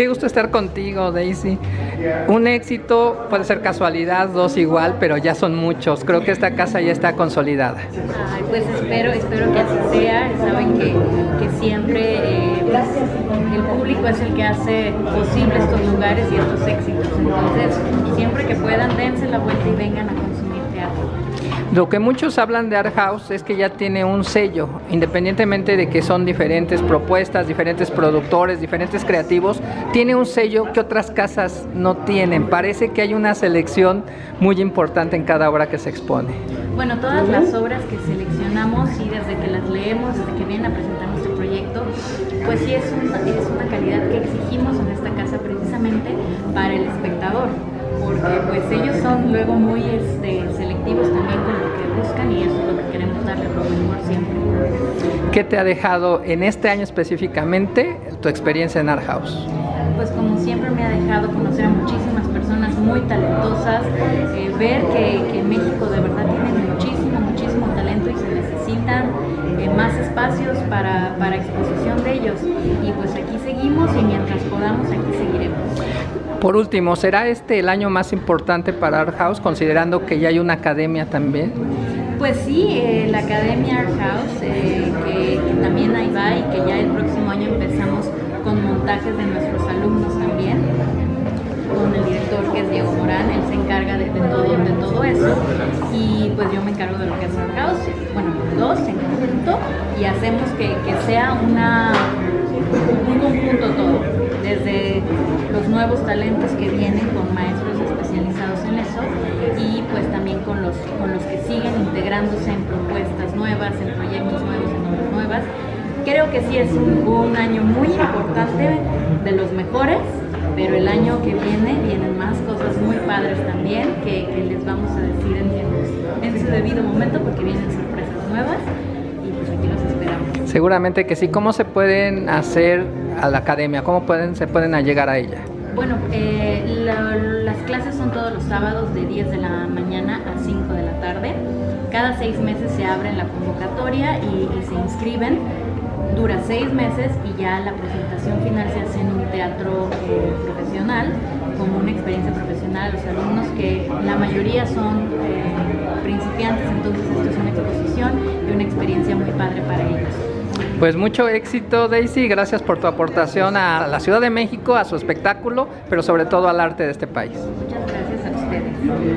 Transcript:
Qué gusto estar contigo, Daisy. Un éxito puede ser casualidad, dos igual, pero ya son muchos. Creo que esta casa ya está consolidada. Ay, pues espero, espero que así sea. Saben que, siempre eh, el público es el que hace posible estos lugares y estos éxitos. Entonces, siempre que puedan, dense la vuelta y vengan a consumir. Lo que muchos hablan de Art House es que ya tiene un sello, independientemente de que son diferentes propuestas, diferentes productores, diferentes creativos, tiene un sello que otras casas no tienen. Parece que hay una selección muy importante en cada obra que se expone. Bueno, todas las obras que seleccionamos y desde que las leemos, desde que vienen a presentar nuestro proyecto, pues sí es es una calidad que exigimos en esta casa precisamente para el espectador porque pues ellos son luego muy este, selectivos también con lo que buscan y eso es lo que queremos darle lo mejor siempre. ¿Qué te ha dejado en este año específicamente tu experiencia en Art House? Pues como siempre me ha dejado conocer a muchísimas personas muy talentosas, eh, ver que, que, México de verdad tiene muchísimo, muchísimo talento y se necesitan eh, más espacios para, para exposición de ellos. Y pues aquí seguimos y mientras podamos aquí seguiremos. Por último, ¿será este el año más importante para Art House, considerando que ya hay una academia también? Pues sí, eh, la Academia Art House, eh, que, también ahí va y que ya el próximo año empezamos con montajes de nuestros alumnos también, con el director que es Diego Morán, él se encarga de, de, todo, de todo eso y pues yo me encargo de lo que es Art House, bueno, dos en conjunto y hacemos que, que sea una, un conjunto todo, desde los nuevos talentos que vienen con maestros especializados en eso y pues también con los, con los que siguen integrándose en propuestas nuevas, en proyectos nuevos, en obras nuevas. Creo que sí es un, año muy importante, de los mejores, pero el año que viene vienen más cosas muy padres también que, que les vamos a decir en, en, su debido momento porque vienen sorpresas nuevas y pues aquí los. Seguramente que sí. ¿Cómo se pueden hacer a la academia? ¿Cómo pueden, se pueden llegar a ella? Bueno, eh, la, las clases son todos los sábados de 10 de la mañana a 5 de la tarde. Cada seis meses se abre la convocatoria y, y se inscriben. Dura seis meses y ya la presentación final se hace en un teatro eh, profesional, como una experiencia profesional. Los alumnos que la mayoría son eh, principiantes, entonces esto es una exposición y una experiencia muy padre para ellos. Pues mucho éxito Daisy, gracias por tu aportación a la Ciudad de México, a su espectáculo, pero sobre todo al arte de este país. Muchas gracias a ustedes.